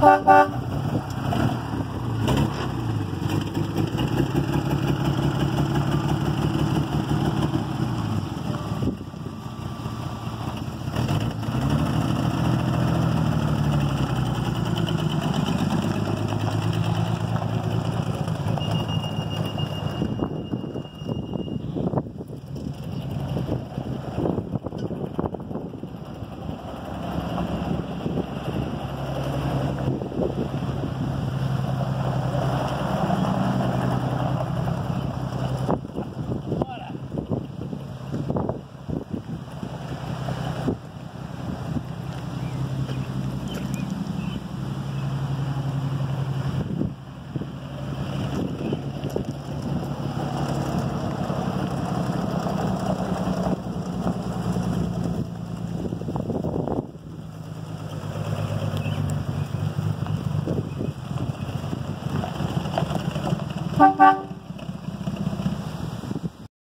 Ha ha. Bye.